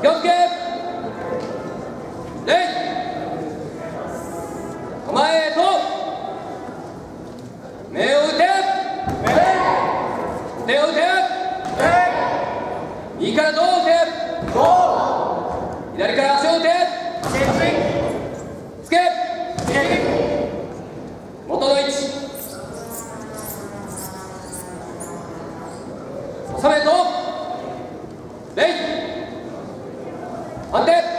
気をつけ。礼構えと。目を打て。手を打て。右から打て左から足を打て。つけ。元の位置。収めと礼定。